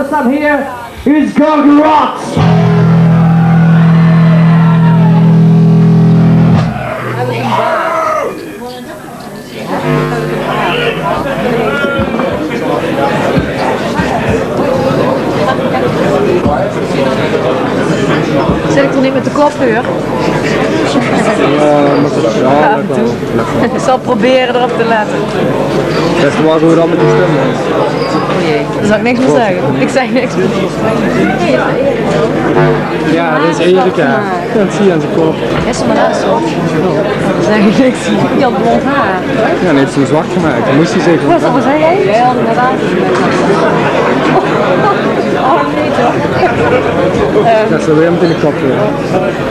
chorus up here is Gargarot. I Zit ik er niet met de kopdeur? Ja, het is. Ik zal proberen erop te letten. Best wel hoe dan met die stem is. Oh jee, daar zal ik niks meer zeggen. Ik zeg niks meer. Ja, dat is Erika. Dat zie je aan zijn kop. Is ze maar naast. Dan zeg ik niks. Die had blond haar. Ja, dan heeft ze hem zwart gemaakt. Dan moest hij zeggen. Wat, wat zei jij? Ja, inderdaad. Oh nee toch. Dat ze weer met de weer.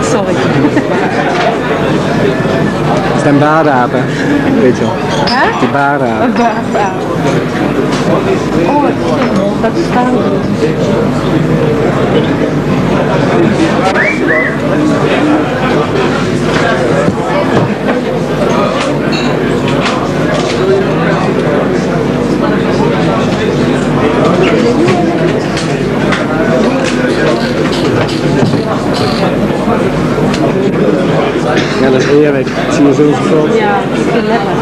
Sorry. Dat zijn baardapen. Weet je wel. Hè? Die baardapen. Oh, dat Thank you. Ja, dat is Erik. Ik zie je zo zijn kop. Ja, ik kan letten.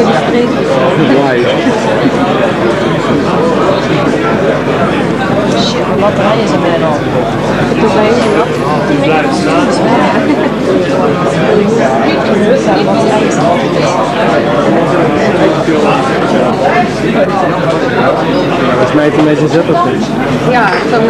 Ik niet. Mooi. Shit, batterij is bijna op. Ik doe bij je Dat smijt hij met zijn zip op. Ja, ik zal het kijken.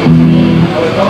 Sobre todo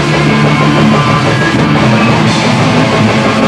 Thank you.